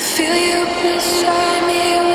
feel you beside me